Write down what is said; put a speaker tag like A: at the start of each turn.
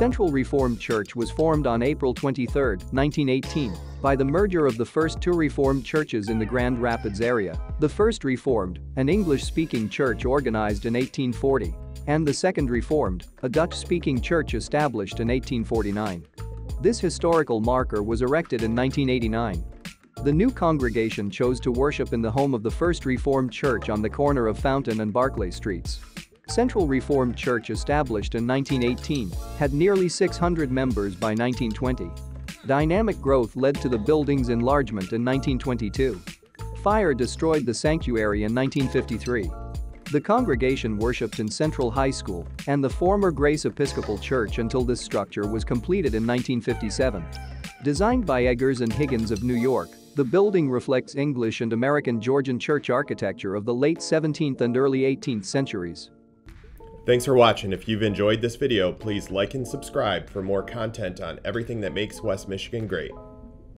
A: Central Reformed Church was formed on April 23, 1918, by the merger of the first two Reformed churches in the Grand Rapids area, the First Reformed, an English-speaking church organized in 1840, and the Second Reformed, a Dutch-speaking church established in 1849. This historical marker was erected in 1989. The new congregation chose to worship in the home of the First Reformed Church on the corner of Fountain and Barclay Streets. Central Reformed Church established in 1918 had nearly 600 members by 1920. Dynamic growth led to the building's enlargement in 1922. Fire destroyed the sanctuary in 1953. The congregation worshipped in Central High School and the former Grace Episcopal Church until this structure was completed in 1957. Designed by Eggers and Higgins of New York, the building reflects English and American Georgian church architecture of the late 17th and early 18th centuries.
B: Thanks for watching. If you've enjoyed this video, please like and subscribe for more content on everything that makes West Michigan great.